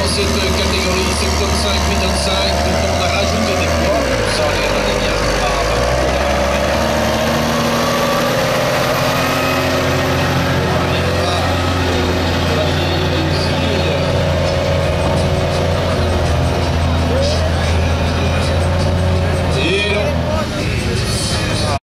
dans cette catégorie.